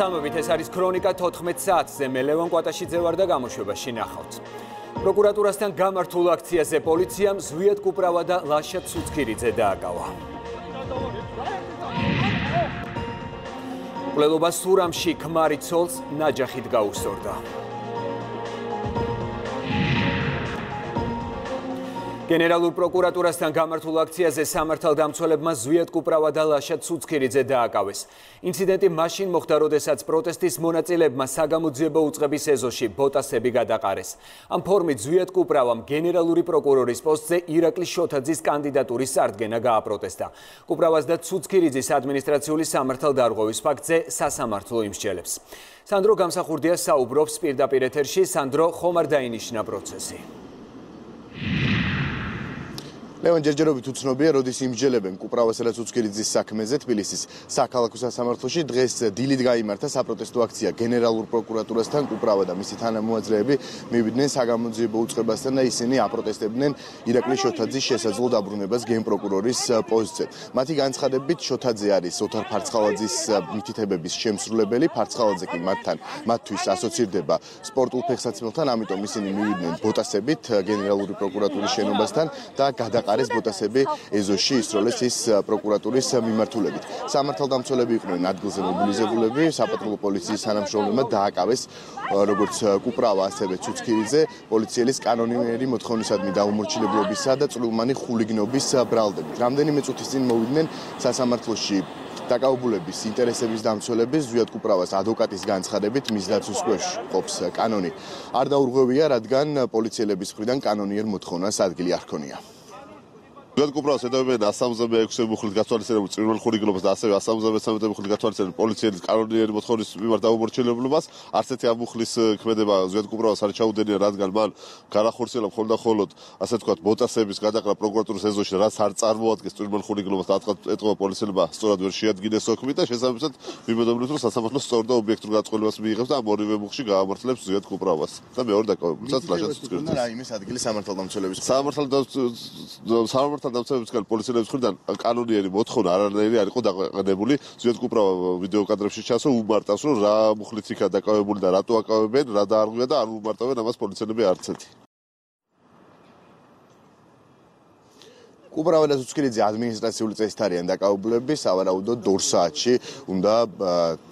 მოგესალმებით, ეს არის ქრონიკა 14 საათზე. მე ლევან კვატაშიძე ვარ და გამოშვებაში ნახავთ. პროკურატურასთან გამართულ აქციაზე პოლიციამ ზვიად კუპრავა და ლაშა ცუცქირიძე დააკავა. ყლელობა სურამში ქმარი ცოლს ნაჯახით გაუსწორდა. გენერალურ პროკურატურასთან გამართულ აქციაზე სამართალდამცველებმა ზვიად კუპრავა და ლაშა ცუცქირიძე დააკავეს. ინციდენტი მაშინ მოხდა, როდესაც პროტესტის მონაწილეებმა საგამოძიებო უწყების ეზოში ბოტასები გადაყარეს. ამ ფორმით ზვიად კუპრავამ გენერალური პროკურორის პოსტზე ირაკლი შოთაძის კანდიდატურის წარდგენა გააპროტესტა. კუპრავას და ცუცქირიძის ადმინისტრაციული სამართალდარღვევის ფაქტზე სასამართლო იმსჯელებს. სანდრო გამსახურდია საუბრობს პირდაპირ ეთერში, სანდრო ხომ არ დაინიშნა პროცესი? ლევან ჯერჯერობით უცნობია, როდის იმჯელებენ კუპრავასელაც უცქირიძის საქმეზე თბილისის საქალაქო სასამართლოში დღეს დილით გამართა საპროტესტო აქცია გენერალურ პროკურატურასთან კუპრავა და მისი თანამოაზრეები მივიდნენ საგამოძიებო უწყებასთან და ისინი აპროტესტებდნენ ირაკლი შოთაძის შესაძლო დაბრუნებას გენპროკურორის პოსტზე. მათი განცხადებით შოთაძე არის ოთარ ფარცხალაძის მითითებების შემსრულებელი, ფარცხალაძე კი მათთან მათთვის ასოცირდება სპორტულ ფეხსაცმელთან, ამიტომ ისინი მივიდნენ ბოტასებით გენერალური პროკურატურის შენობასთან და გადაყ არის ბოტასები ეზოში ისროლეს ის პროკურატურის მიმართულებით. სამართალდამცველები იყვნენ ადგილზე მობილიზებულები, საპატრულო პოლიციის თანამშრომლებმა დააკავეს როგორც კუპრავა, ასევე ცუცქირიძე, პოლიციელის კანონიერი მოთხოვნისადმი დაუმორჩილებლობისა და წვრილმანი ხულიგნობის ბრალდებით. რამდენიმე წუთის წინ მოვიდნენ სასამართლოში დაკავებულების ინტერესების დამცველების ზვიად კუპრავას ადვოკატის განცხადებით მის დაცვის ქვეშ ყოფს კანონი. არ დაურღვევია, რადგან პოლიციელების მხრიდან კანონიერ მოთხოვნას ადგილი არ ქონია. ძველ კუპრავს ედავებიან 166 მუხლით გათვალისწინებულ წვრილ ხურიგლობას და ასევე 173 მუხლით გათვალისწინებულ პოლიციის კანონიერი მოთხოვნის მიმართ დაუმორჩილებლობას არც ერთი ამუხლის ქმედება ძველ კუპრავს არ ჩაუდენია რადგან მან განახორციელა მხოლოდ და მხოლოდ ასე ვთქვათ ბოტასების გადაყრა პროკურატურის ეზოში რაც არ წარმოადგენს წვრილ ხურიგლობას და ატყვა პოლიციელებმა სწორად ვერ შეადგინეს ოქმი და შესაბამისად მიმოდობლებს რომ სასამართლო სწორ და ობიექტურ გაწყვეტილებას მიიღებს და ამ ორივე მუხში გაამართლებს ძველ კუპრავს და მეორე დაკავებულსაც ლაშას წვრილს რა იმის ადგილი სამართალდამცველების სამართალდამცველების სამართალ დამცველებისგან პოლიციელების მხრიდან კანონიერი მოთხოვნა არანაირი არ იყო დაყენებული. ზიად კუპრავა ვიდეო კადრებში ჩასო უმარტავს რომ რა მუხლიც იქა დაკავებული და რატო აკავებენ რა დაარღვია და არ უმარტავენ ამას პოლიციელები არც ერთი კუპრავა და ზუცკირიძე ადმინისტრაციული წესით არიან დაკავებულები სავარაუდოდ 2 საათში უნდა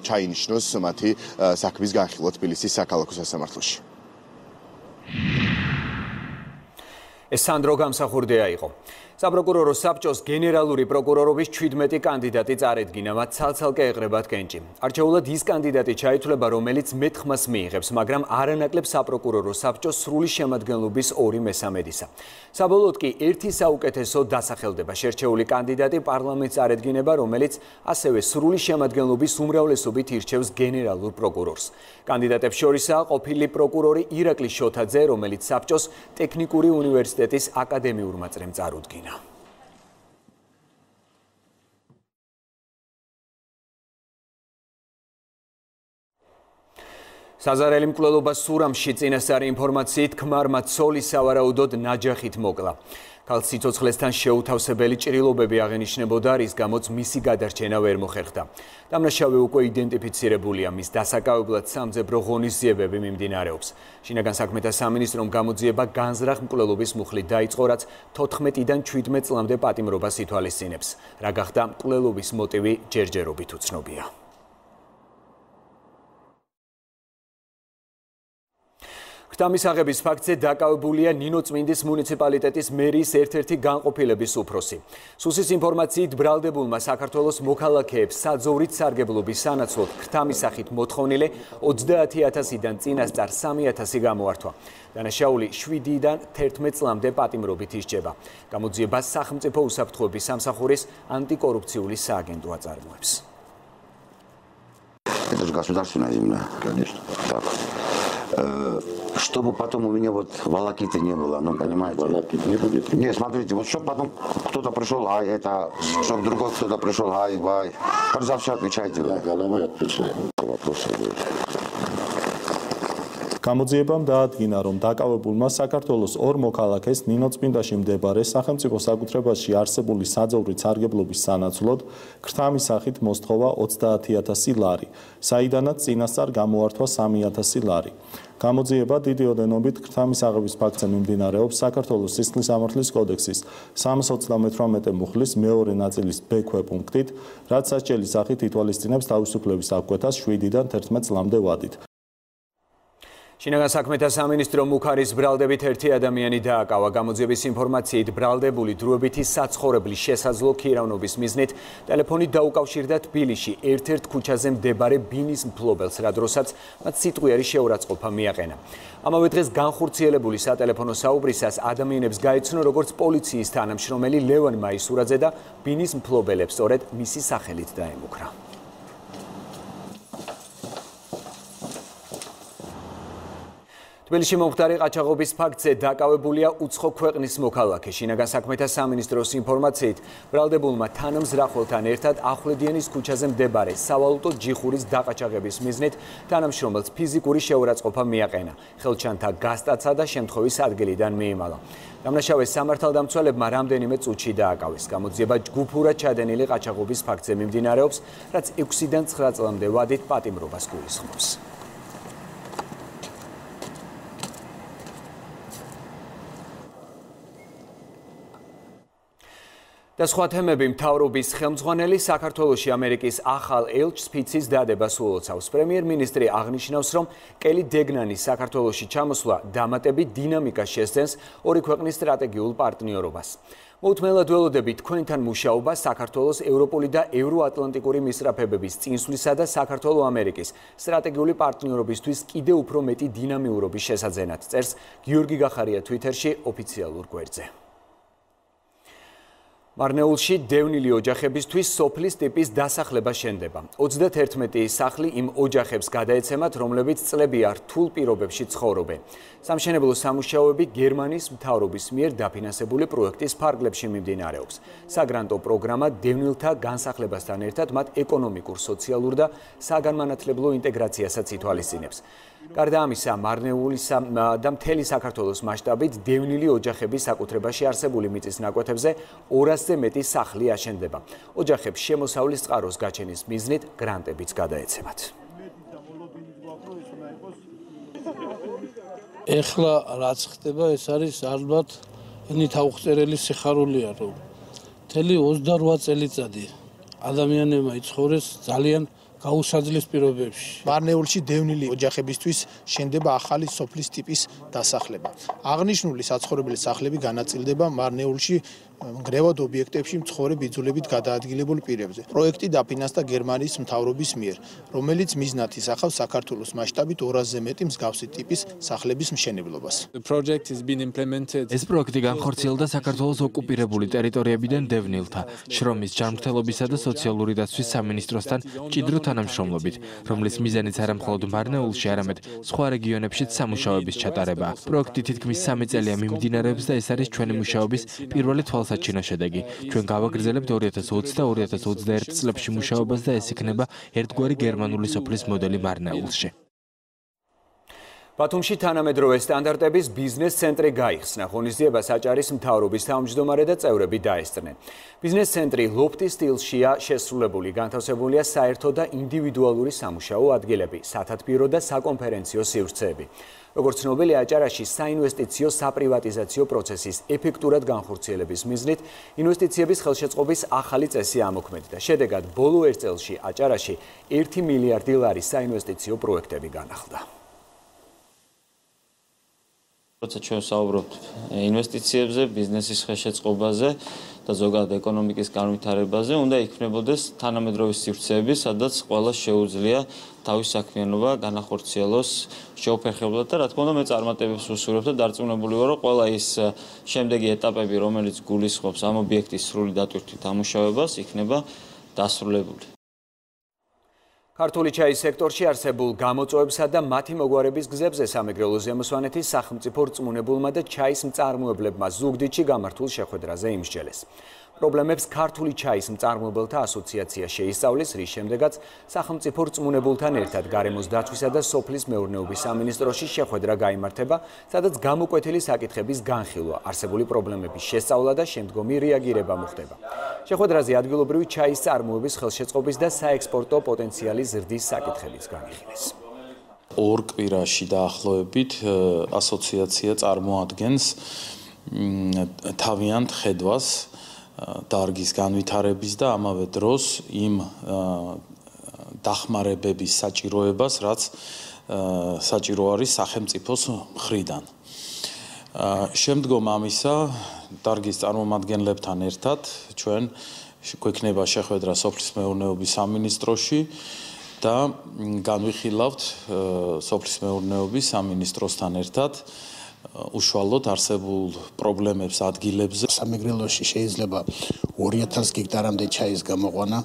ჩაინიშნოს მათი საქმის განხილვა თბილისის საქალაქო სასამართლოში. ეს სანდრო გამსახურდია იყო საპროკურორო საბჭოს გენერალური პროკურორობის 17 კანდიდატი წარედგინა, მათ ცალ-ცალკე ეყრებათ კენჭი. არჩეულად ის კანდიდატი ჩაითვლება, რომელიც მეთხმას მიიღებს, მაგრამ არანაკლებ საპროკურორო საბჭოს სრული შემადგენლობის 2/3-ისა. საბოლოოდ კი ერთი საუკეთესო დასახელდება შერჩეული კანდიდატი პარლამენტს წარედგინება, რომელიც ასევე სრული შემადგენლობის უმრავლესობით ირჩევს გენერალურ პროკურორს. კანდიდატებს შორისაა ყოფილი პროკურორი ირაკლი შოთაძე, რომელიც საბჭოს ტექნიკური უნივერსიტეტის აკადემიურმა წრემ წარუდგინა. now. საზარელი მკვლელობა სურამში წინასწარი ინფორმაციით ქმარმა ცოლი სავარაუდოდ ნაჯახით მოკლა. ქალ სიცოცხლესთან შეუთავსებელი ჭრილობები აღენიშნებოდა, რის გამოც მისი გადარჩენა ვერ მოხერხდა. დამნაშავე უკვე იდენტიფიცირებულია, მის დასაკავებლად სამძებრო ღონისძიებები მიმდინარეობს. შინაგან საქმეთა სამინისტრომ გამოძიება განზრახ მკვლელობის მუხლით დაიწყო, რაც 14-დან 17 წლამდე პატიმრობას ითვალისწინებს. რა გახდა მკვლელობის მოტივი ჯერჯერობით უცნობია. ხთამისაღების ფაქტზე დაკავებულია ნინო წმინდის მუნიციპალიტეტის მერის ერთ-ერთი განყოფილების უფროსი. სუსის ინფორმაციით ბრალდებულმა საქართველოს მოქალაქეებს საძოვრით სარგებლობის სანაცვლოდ ხთამისახით მოთხოვნილე 30000-დან წინასწარ 3000 გამოართვა. დანაშაული 7-დან 11 წლამდე პატიმრობით ისჯება. გამოძიებას სახელმწიფო უსაფრთხოების სამსახურის антикоррупционный სააგენტო აწარმოებს. Это же государственная земля. Конечно. Так. Чтобы потом у меня вот волокиты не было, ну понимаете? Волокит не будет. Не, смотрите, вот чтобы потом кто-то пришел, ай, это, чтобы другой кто-то пришел, ай, вай. Как за все отвечаете? Да, головой отвечаю. Вопросы будут. გამოძიებამ დაადგინა, რომ დაკავებულმა საქართველოს ორ მოქალაქეს ნინოწმინდაში მდებარე სახელმწიფო საკუთრებაში არსებული საძოვრით სარგებლობის სანაცვლოდ ქრთამის სახით მოსთხოვა 30000 ლარი, საიდანაც წინასწარ გამოართვა 3000 ლარი. გამოძიება დიდი ოდენობით ქრთამის აღების ფაქტზე მიმდინარეობს საქართველოს სისხლის სამართლის კოდექსის 328 მუხლის მეორე ნაწილის ბ-ქვე პუნქტით, რაც სასჯელის სახით ითვალისწინებს თავისუფლების აღკვეთას 7-დან 11 წლამდე ვადით. შინაგან საქმეთა სამინისტრო მუქარის ბრალდებით ერთი ადამიანი დააკავა. გამოძიების ინფორმაციით ბრალდებული დროებითი საცხოვრებლის შესაძლო ქირავნობის მიზნით ტელეფონით დაუკავშირდა თბილისში. ერთ-ერთ ქუჩაზე მდებარე ბინის მფლობელს რა დროსაც მათ სიტყვიერი შეურაცხყოფა მიაყენა. ამავე დღეს განხორციელებული სატელეფონო საუბრისას ადამიანებს გაიცნო როგორც პოლიციის თანამშრომელი ლევან მაისურაძე და ბინის მფლობელებს სწორედ მისი სახელით დაემუქრა თბილისში მომხდარი ყაჩაღობის ფაქტზე დაკავებულია უცხო ქვეყნის მოქალაქე. შინაგან საქმეთა სამინისტროს ინფორმაციით, ბრალდებულმა თანამზრახველთან ერთად ახვლედიანის ქუჩაზე მდებარე სავალუტო ჯიხურის დაყაჩაღების მიზნით თანამშრომელს ფიზიკური შეურაცხყოფა მიაყენა. ხელჩანთა გასტაცა და შემთხვევის ადგილიდან მიიმალა. დამნაშავე სამართალდამცველებმა რამდენიმე წუთში დააკავეს. გამოძიება ჯგუფურად ჩადენილი ყაჩაღობის ფაქტზე მიმდინარეობს, რაც 6-დან 9 წლამდე ვადით პატიმრობას გულისხმობს. და სხვა თემები მთავრობის ხელმძღვანელი საქართველოსი ამერიკის ახალ ელჩს ფიცის დადებას უოლოცავს. პრემიერ-მინისტრი აღნიშნავს, რომ კელი დეგნანის საქართველოსი ჩამოსვლა დამატებით დინამიკას შესძენს ორი ქვეყნის სტრატეგიულ პარტნიორობას. მოუთმენლად ველოდები თქვენთან მუშაობა საქართველოს ევროპული და ევროატლანტიკური მისწრაფებების წინსვლისა და საქართველოს-ამერიკის სტრატეგიული პარტნიორობისთვის კიდევ უფრო მეტი დინამიურობის შესაძენად. წერს გიორგი გახარია Twitter-ში ოფიციალურ გვერდზე. მარნეულში დევნილი ოჯახებისთვის სოფლის ტიპის დასახლება შენდება. 31 სახლი იმ ოჯახებს გადაეცემათ, რომლებიც წლები არ რთულ პირობებში ცხოვრობენ. სამშენებლო სამუშაოები გერმანიის მთავრობის მიერ დაფინანსებული პროექტის ფარგლებში მიმდინარეობს. საგრანტო პროგრამა დევნილთა განსახლებასთან ერთად მათ ეკონომიკურ, სოციალურ და საგანმანათლებლო ინტეგრაციასაც ითვალისწინებს. გარდა ამისა, მარნეულისა და მთელი საქართველოს მასშტაბით დევნილი ოჯახების საკუთრებაში არსებული მიწის ნაკვეთებზე 200-ზე მეტი სახლი აშენდება. ოჯახებს შემოსავლის წყაროს გაჩენის მიზნით გრანტებიც გადაეცემათ. ეხლა რაც ხდება, ეს არის ალბათ ნით აუხწერელი სიხარულია, რომ მთელი 28 წელიწადი ადამიანებმა იცხოვრეს ძალიან გაუსაძლის პირობებში. მარნეულში დევნილი ოჯახებისთვის შენდება ახალი სოფლის ტიპის დასახლება. აღნიშნული საცხოვრებელი სახლები განაწილდება მარნეულში ნგრევად ობიექტებში მცხოვრე ბიძულებით გადაადგილებულ პირებზე. პროექტი დაფინანსდა გერმანიის მთავრობის მიერ, რომელიც მიზნად ისახავს საქართველოს მასშტაბით 200-ზე მეტი მსგავსი ტიპის სახლების მშენებლობას. ეს პროექტი განხორციელდა საქართველოს ოკუპირებული ტერიტორიებიდან დევნილთა, შრომის ჯანმრთელობისა და სოციალური დაცვის სამინისტროსთან ჭიდრო თანამშრომლობით, რომლის მიზანიც არამხოლოდ მარნეულში, არამედ სხვა რეგიონებშიც სამუშაოების ჩატარებაა. პროექტი თითქმის 3 წელია მიმდინარეობს და ეს არის ჩვენი მუშაობის პირველი თვალ თვალსაჩინო შედეგი. ჩვენ გავაგრძელებთ 2020 და 2021 წლებში მუშაობას და ეს იქნება ერთგვარი გერმანული სოფლის მოდელი მარნეულში. ბათუმში თანამედროვე სტანდარტების ბიზნეს ცენტრი გაიხსნა. ღონისძიებას აჭარის მთავრობის თავმჯდომარე და წევრები დაესწრნენ. ბიზნეს ცენტრი ლოფტის სტილშია შესრულებული, განთავსებულია საერთო და ინდივიდუალური სამუშაო ადგილები, სათათბირო და საკონფერენციო სივრცეები. როგორც ცნობილი აჭარაში საინვესტიციო საპრივატიზაციო პროცესის ეფექტურად განხორციელების მიზნით ინვესტიციების ხელშეწყობის ახალი წესი ამოქმედდა. შედეგად ბოლო ერთ წელში აჭარაში 1 მილიარდი ლარის საინვესტიციო პროექტები განახლდა. როცა ჩვენ საუბრობთ ინვესტიციებზე, ბიზნესის ხელშეწყობაზე და ზოგადად ეკონომიკის განვითარებაზე, უნდა იქნებოდეს თანამედროვე სივრცეები, სადაც ყველა შეუძლია თავის საქმიანობა განახორციელოს შეუფერხებლად და რა თქმა უნდა მე წარმატებებს ვუსურვებ და დარწმუნებული ვარ, რომ ყველა ის შემდეგი ეტაპები, რომელიც გულისხმობს ამ ობიექტის სრული დატვირთვით ამუშავებას, იქნება დასრულებული. ქართული ჩაის სექტორში არსებულ გამოწვევებსა და მათი მოგვარების გზებზე სამეგრელო ზემოსვანეთის სახელმწიფო რწმუნებულმა და ჩაის მწარმოებლებმა ზუგდიდში გამართულ შეხვედრაზე იმსჯელეს. პრობლემებს ქართული ჩაის მწარმოებელთა ასოციაცია შეისწავლის, რის შემდეგაც სახელმწიფო რწმუნებულთან ერთად გარემოს დაცვისა და სოფლის მეურნეობის სამინისტროში შეხვედრა გამართება, სადაც გამოკვეთილი საკითხების განხილვა, არსებული პრობლემების შესწავლა და შემდგომი რეაგირება მოხდება. შეხვედრაზე ადგილობრივი ჩაის წარმოების ხელშეწყობის და საექსპორტო პოტენციალის ზრდის საკითხებიც განიხილეს. ორ კვირაში დაახლოებით ასოციაცია წარმოადგენს თავიანთ ხედვას დარგის განვითარების და ამავე დროს იმ დახმარებების საჭიროებას, რაც საჭირო არის სახელმწიფოს მხრიდან. შემდგომ ამისა დარგის წარმომადგენლებთან ერთად ჩვენ გვექნება შეხვედრა სოფლის მეურნეობის სამინისტროში და განვიხილავთ სოფლის მეურნეობის სამინისტროსთან ერთად უშუალოდ არსებულ პრობლემებს ადგილებზე. სამეგრელოში შეიძლება 2000 გექტარამდე ჩაის გამოყვანა.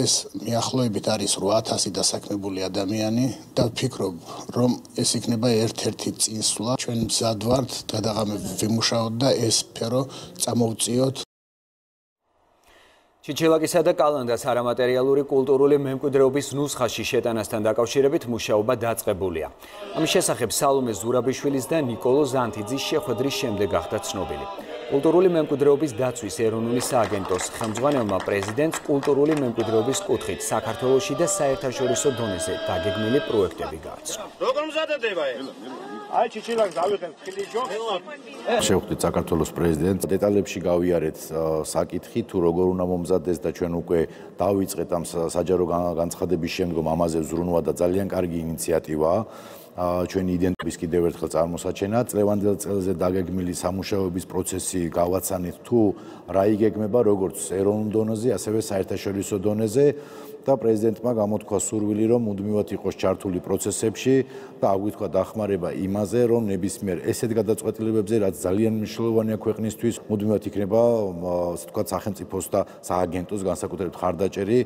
ეს მიახლოებით არის 8000 დასაქმებული ადამიანი და ვფიქრობ, რომ ეს იქნება ერთ-ერთი წინსვლა. ჩვენ მზად ვართ გადაღამებ ვიმუშაოთ და ეს სფერო წამოვწიოთ ჩიჩილაკისა და კალანდას არამატერიალური კულტურული მემკვიდრეობის ნუსხაში შეტანასთან დაკავშირებით მუშაობა დაწყებულია. ამ შესახებ სალომე ზურაბიშვილის და ნიკოლოზ ანთიძის შეხვედრის შემდეგ გახდა ცნობილი. კულტურული მემკვიდრეობის დაცვის ეროვნული სააგენტოს ხელმძღვანელმა პრეზიდენტს კულტურული მემკვიდრეობის კუთხით საქართველოსი და საერთაშორისო დონეზე დაგეგმილი პროექტები გააცნო. როგორ მზადდება ეს? აი ჩიჩილაკს დავიღებ ხილიჯო. შევხვდით საქართველოს პრეზიდენტს, დეტალებში გავიარეთ საკითხი თუ როგორ უნდა მომზადდეს და ჩვენ უკვე დავიწყეთ ამ საჯარო განცხადების შემდგომ ამაზე ზრუნვა და ძალიან კარგი ინიციატივაა. ჩვენი იდენტობის კიდევ ერთხელ წარმოსაჩენა. წლევანდელ წელზე დაგეგმილი სამუშაოების პროცესი გავაცანით თუ რა იგეგმება როგორც ეროვნულ დონეზე ასევე საერთაშორისო დონეზე. და პრეზიდენტმა გამოთქვა სურვილი რომ მუდმივად იყოს ჩართული პროცესებში და აგვიქვა დახმარება იმაზე რომ ნებისმიერ ესეთ გადაწყვეტილებებზე რაც ძალიან მნიშვნელოვანია ქვეყნისთვის მუდმივად იქნება ასე ვთქვათ სახელმწიფოს და სააგენტოს განსაკუთრებით ხარდაჭერი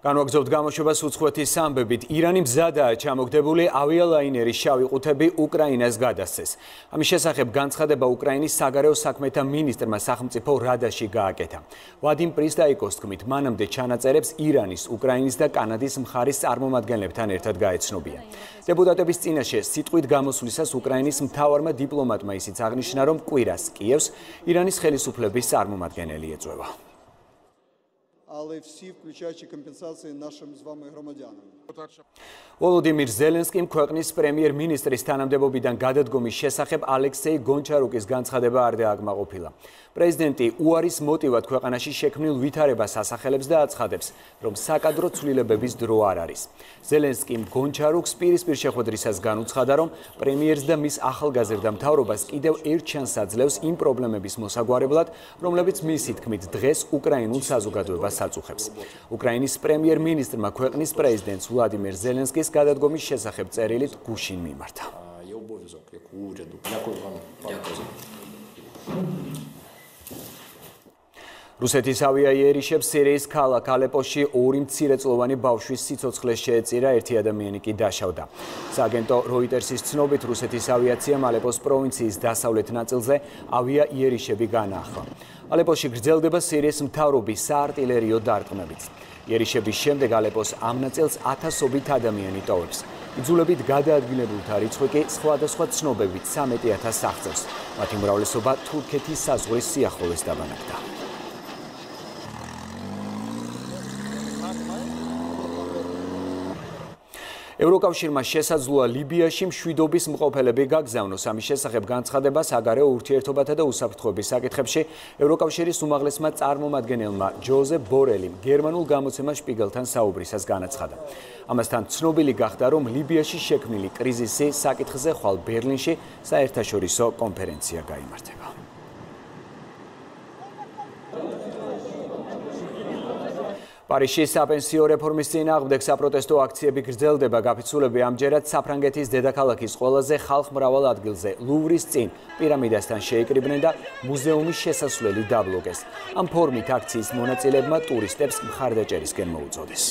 განვაგზობთ გამოშვებას უცხოეთის სამბებით. ირანი მზადაა ჩამოგდებული ავიალაინერის შავი ყუთები უკრაინას გადასცეს. ამის შესახებ განცხადება უკრაინის საგარეო საქმეთა მინისტრმა სახელმწიფო რადაში გააკეთა. ვადიმ პრისტაიკოს თქმით, მანამდე ჩანაწერებს ირანის, უკრაინის და კანადის მხარის წარმომადგენლებთან ერთად გაეცნობიან. დეპუტატების წინაშე სიტყვით გამოსვლისას უკრაინის მთავარმა დიპლომატმა ისიც აღნიშნა, რომ კვირას კიევს ირანის ხელისუფლების წარმომადგენელი ეწევა. але всі включаючи компенсації нашим з вами громадянам. ვოლოდიმირ ზელენსკიმ ქვეყნის პრემიერ-მინისტრის თანამდებობიდან გადადგომის შესახებ ალექსეი გონჩარუკის განცხადება არ დააკმაყოფილა. პრეზიდენტი უარის მოტივად ქვეყანაში შექმნილ ვითარებას ასახელებს და აცხადებს, რომ საკადრო ცვლილებების დრო არ არის. ზელენსკიმ გონჩარუკს პირისპირ შეხვედრისას განუცხადა, რომ პრემიერს და მის ახალგაზრდა მთავრობას კიდევ ერთ ჩანს აძლევს იმ პრობლემების მოსაგვარებლად, რომლებიც მისი თქმით დღეს უკრაინულ საზოგადოებას აწუხებს. უკრაინის პრემიერ-მინისტრმა ქვეყნის პრეზიდენტს ვლადიმერ ზელენსკის გადადგომის შესახებ წერილით გუშინ მიმართა. რუსეთის ავიაიერიშებს სირიის ქალაქ ალეპოში ორი მცირეწლოვანი ბავშვის სიცოცხლეს შეეწირა, ერთი ადამიანი კი დაშავდა. სააგენტო როიტერსის ცნობით, რუსეთის ავიაციამ ალეპოს პროვინციის დასავლეთ ნაწილზე ავიაიერიშები განახლა. ალეპოში გრძელდება სირიის მთავრობის საარტილერიო დარტყმებიც. იერიშების შემდეგ ალეპოს ამ ნაწილს ათასობით ადამიანი ტოვებს. იძულებით გადაადგილებულთა რიცხვი კი სხვადასხვა ცნობებით 13000 აღწევს. მათი მრავლესობა თურქეთის საზღვრის სიახლოვეს დაბანაკდა. ევროკავშირმა შესაძლოა ლიბიაში მშვიდობის მყოფელები გაგზავნოს. ამის შესახებ განცხადება საგარეო ურთიერთობათა და უსაფრთხოების საკითხებში ევროკავშირის უმაღლესმა წარმომადგენელმა ჯოზეფ ბორელიმ გერმანულ გამოცემა შპიგელთან საუბრისას განაცხადა. ამასთან ცნობილი გახდა, რომ ლიბიაში შექმნილი კრიზისი საკითხზე ხვალ ბერლინში საერთაშორისო კონფერენცია გამართება. პარიზის საპენსიო რეფორმის წინააღმდეგ საპროტესტო აქციები გრძელდება. გაფიცულები ამჯერად საფრანგეთის დედაქალაქის ყველაზე ხალხმრავალ ადგილზე, ლუვრის წინ, პირამიდასთან შეიკრიბნენ და მუზეუმის შესასვლელი დაბლოკეს. ამ ფორმით აქციის მონაწილეებმა ტურისტებს მხარდაჭერისკენ მოუწოდეს.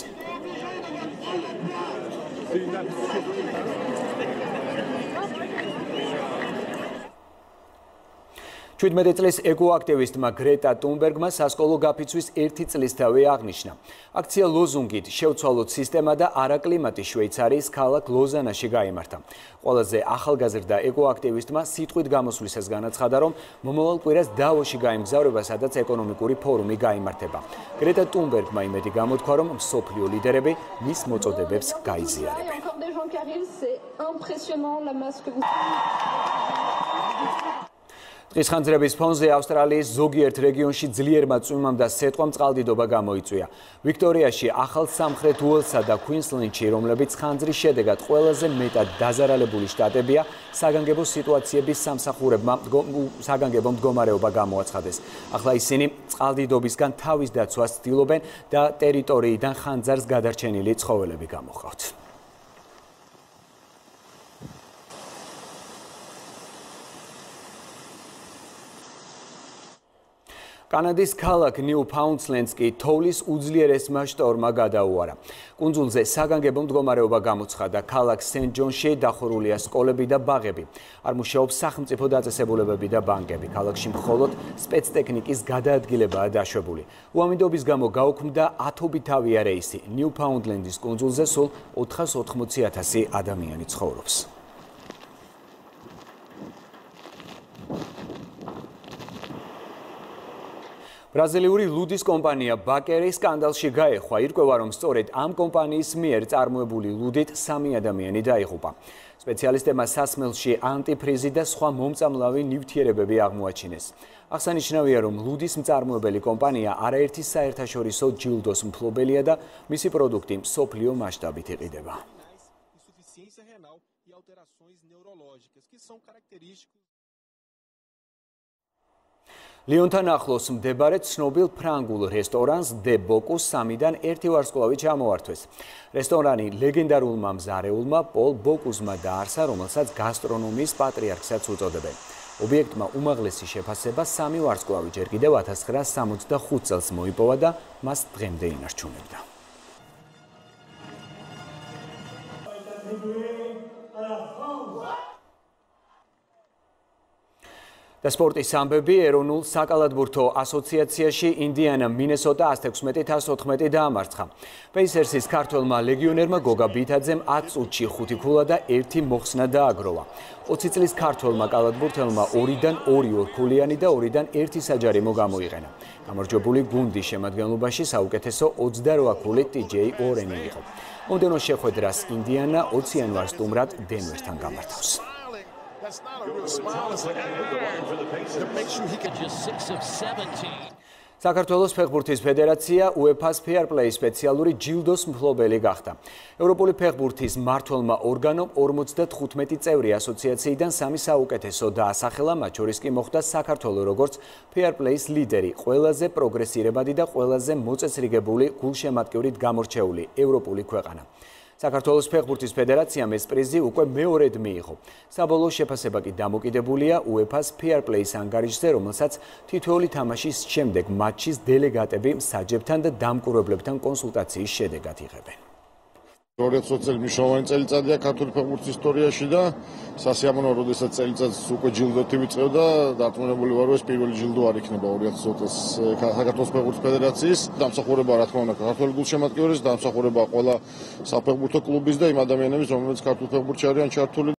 17 წლის ეკოაქტივისტმა გრეტა ტუნბერგმა სასკოლო გაფიცვის ერთი წლისთავი აღნიშნა. აქცია ლოზუნგით შევცვალოთ სისტემა და არაკლიმატი შვეიცარიის ქალაქ ლოზანაში გამართა. ყველაზე ახალგაზრდა ეკოაქტივისტმა სიტყვით გამოსვლისას განაცხადა, რომ მომავალ კვირას დავოში გაიმგზავრება, სადაც ეკონომიკური ფორუმი გამართება. გრეტა ტუნბერგმა იმედი გამოთქვა, რომ მსოფლიო ლიდერები მის მოწოდებებს გაიზიარებენ. დღის ხანძრების ფონზე ავსტრალიის ზოგიერთ რეგიონში ძლიერმა წვიმამ და სეტყვამ წყალდიდობა გამოიწვია. ვიქტორიაში, ახალ სამხრეთ უელსსა და კუინსლენდში, რომლებიც ხანძრის შედეგად ყველაზე მეტად დაზარალებული შტატებია, საგანგებო სიტუაციების სამსახურებმა საგანგებო მდგომარეობა გამოაცხადეს. ახლა ისინი წყალდიდობისგან თავის დაცვას ცდილობენ და ტერიტორიიდან ხანძარს გადარჩენილი ცხოველები გამოხავთ. კანადის ქალაქ ნიუ-ფაუნდლენდს კი თოვლის უძლიერესმა შტორმმა გადაუარა. კუნძულზე საგანგებო მდგომარეობა გამოცხადა. ქალაქ სენ-ჯონში დახურულია სკოლები და ბაღები. არ მუშაობს სახელმწიფო დაწესებულებები და ბანკები. ქალაქში მხოლოდ სპეცტექნიკის გადაადგილებაა დაშვებული. უამინდობის გამო გაუქმდა ათობითავია რეისი. ნიუ-ფაუნდლენდის კუნძულზე სულ 480.000 ადამიანი ცხოვრობს. ბრაზილიური ლუდის კომპანია ბაკერი სკანდალში გაეხვა. ირკვევა, რომ სწორედ ამ კომპანიის მიერ წარმოებული ლუდით სამი ადამიანი დაიღუპა. სპეციალისტებმა სასმელში ანტიფრიზი და სხვა მომწამლავი ნივთიერებები აღმოაჩინეს. აღსანიშნავია, რომ ლუდის მწარმოებელი კომპანია არაერთი საერთაშორისო ჯილდოს მფლობელია და მისი პროდუქტი სოფლიო მასშტაბით იყიდება. insuficiência renal e alterações neurológicas que são característicos ლიონთან ახლოს მდებარე ცნობილ ფრანგულ რესტორანს დე ბოკუს სამიდან ერთი ვარსკვლავი ჩამოართვეს. რესტორანი ლეგენდარულმა მზარეულმა პოლ ბოკუსმა დაარსა, რომელსაც გასტრონომიის პატრიარქსაც უწოდებენ. ობიექტმა უმაღლესი შეფასება სამი ვარსკვლავი ჯერ კიდევ 1965 წელს მოიპოვა და მას დღემდე ინარჩუნებდა. და სპორტის ამბები ეროვნულ საკალათბურთო ასოციაციაში ინდიანა მინესოტა 116-114 დაამარცხა. პეისერსის ქართველმა ლეგიონერმა გოგა ბითაძემ 10 წუთში 5 ქულა და 1 მოხსნა დააგროვა. 20 წლის ქართველმა კალათბურთელმა 2-დან 2 ორქულიანი და 2-დან 1 საჯარი მოგამოიყენა. გამარჯვებული გუნდის შემადგენლობაში საუკეთესო 28 ქული TJ ორენი იყო. მომდენო შეხვედრას ინდიანა 20 იანვარს სტუმრად დენვერთან გამართავს. That's not a real smile. It's like to make sure he can just 6 of 17. საქართველოს ფეხბურთის ფედერაცია UEFA-ს Fair Play სპეციალური ჯილდოს მფლობელი გახდა. ევროპული ფეხბურთის მმართველმა ორგანომ 55 წევრი ასოციაციიდან სამი საუკეთესო დაასახელა, მათ შორის კი მოხდა საქართველოს როგორც Fair Play-ის ლიდერი, ყველაზე პროგრესირებადი და ყველაზე მოწესრიგებული გულშემატკივრით გამორჩეული ევროპული ქვეყანა. საქართველოს ფეხბურთის ფედერაციამ ეს პრიზი უკვე მეორედ მიიღო. საბოლოო შეფასება კი დამოკიდებულია UEFA-ს Fair Play-ის ანგარიშზე, რომელსაც თითოეული თამაშის შემდეგ მატჩის დელეგატები საჯებთან და დამკვირვებლებთან კონსულტაციის შედეგად იღებენ. 2020 წელი მნიშვნელოვანი წელიწადია ქართული ფეხბურთის ისტორიაში და სასიამოვნოა, როდესაც წელიწადს უკვე ჯილდოთი ვიწევდა, დარწმუნებული ვარ, ეს პირველი ჯილდო არ იქნება 2020 წელს საქართველოს ფეხბურთის ფედერაციის. დამსახურება, რა თქმა უნდა, ქართული გულშემატკივრის, დამსახურება ყველა საფეხბურთო კლუბის და იმ ადამიანების, რომლებიც ქართულ ფეხბურთში არიან ჩართული.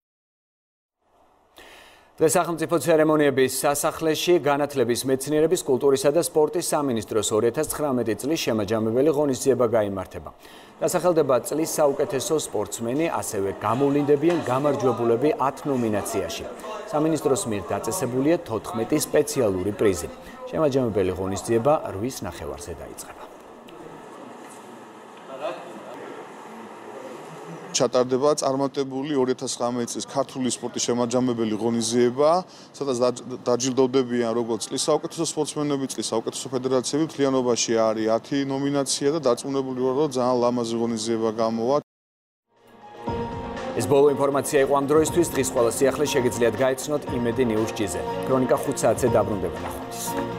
დღეს სახელმწიფო ცერემონიების სასახლეში განათლების მეცნიერების კულტურისა და სპორტის სამინისტროს 2019 წლის შემაჯამებელი ღონისძიება გამართება. დასახელდება წლის საუკეთესო სპორტსმენი, ასევე გამოვლინდებიან გამარჯვებულები 10 ნომინაციაში. სამინისტროს მიერ დაწესებულია 14 სპეციალური პრიზი. შემაჯამებელი ღონისძიება 8 ნახევარზე დაიწყება. ჩატარდება წარმატებული 2019 წლის ქართული სპორტის შემაჯამებელი ღონისძიება, სადაც დაჯილდოვდებიან როგორც წლის საუკეთესო სპორტსმენები, წლის საუკეთესო ფედერაციები, მთლიანობაში არის 10 ნომინაცია და დარწმუნებული ვარ, რომ ძალიან ლამაზი ღონისძიება გამოვა. ეს ბოლო ინფორმაცია იყო ამ დროისთვის, დღის ყველა სიახლე შეგიძლიათ გაიცნოთ იმედი ჯიზე. ქრონიკა 5 საათზე დაბრუნდება ნახვამდის.